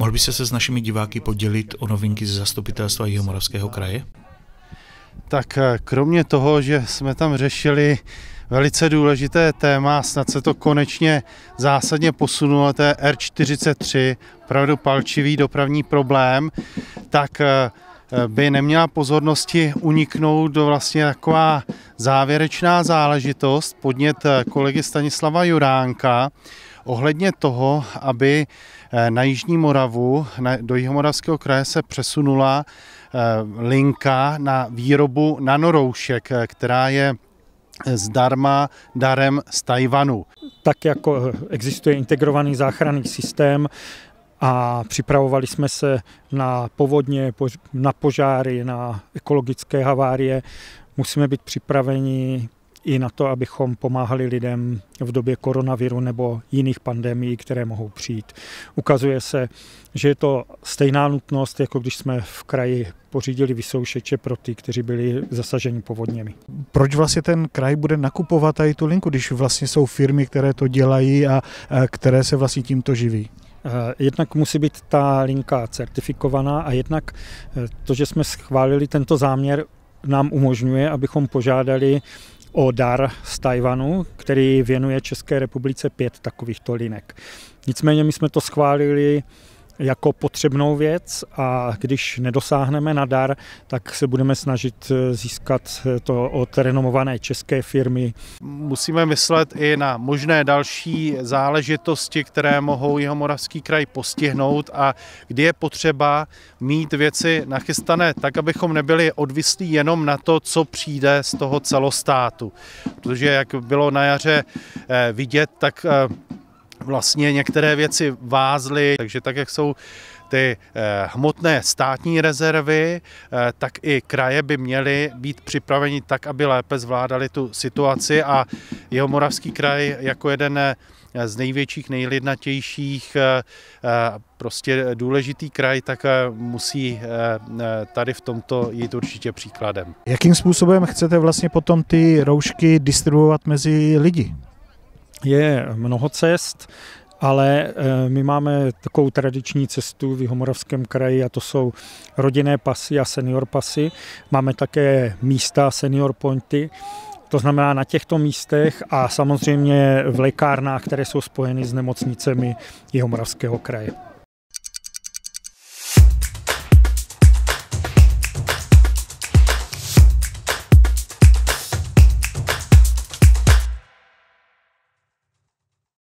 Mohl byste se s našimi diváky podělit o novinky ze zastupitelstva Jihomoravského kraje? Tak eh, kromě toho, že jsme tam řešili velice důležité téma, snad se to konečně zásadně posunulo, to je R43, opravdu palčivý dopravní problém, tak eh, by neměla pozornosti uniknout do vlastně taková závěrečná záležitost, podnět eh, kolegy Stanislava Juránka, ohledně toho, aby na Jižní Moravu, do Jihomoravského kraje se přesunula linka na výrobu nanoroušek, která je zdarma darem z Tajvanu. Tak jako existuje integrovaný záchranný systém, a připravovali jsme se na povodně, na požáry, na ekologické havárie. Musíme být připraveni i na to, abychom pomáhali lidem v době koronaviru nebo jiných pandemií, které mohou přijít. Ukazuje se, že je to stejná nutnost, jako když jsme v kraji pořídili vysoušeče pro ty, kteří byli zasaženi povodněmi. Proč vlastně ten kraj bude nakupovat tady tu linku, když vlastně jsou firmy, které to dělají a které se vlastně tímto živí? Eh, jednak musí být ta linka certifikovaná a jednak eh, to, že jsme schválili tento záměr, nám umožňuje, abychom požádali o dar z Tajvanu, který věnuje České republice pět takovýchto linek. Nicméně my jsme to schválili jako potřebnou věc a když nedosáhneme na dar, tak se budeme snažit získat to od renomované české firmy. Musíme myslet i na možné další záležitosti, které mohou jeho moravský kraj postihnout a kdy je potřeba mít věci nachystané tak, abychom nebyli odvislí jenom na to, co přijde z toho celostátu. Protože jak bylo na jaře eh, vidět, tak eh, vlastně některé věci vázly, takže tak, jak jsou ty eh, hmotné státní rezervy, eh, tak i kraje by měly být připraveni tak, aby lépe zvládali tu situaci a jeho moravský kraj jako jeden eh, z největších, nejlidnatějších, prostě důležitý kraj, tak musí tady v tomto jít určitě příkladem. Jakým způsobem chcete vlastně potom ty roušky distribuovat mezi lidi? Je mnoho cest, ale eh, my máme takovou tradiční cestu v Jihomoravském kraji a to jsou rodinné pasy a senior pasy. Máme také místa senior pointy, to znamená na těchto místech a samozřejmě v lékárnách, které jsou spojeny s nemocnicemi Jihomoravského kraje.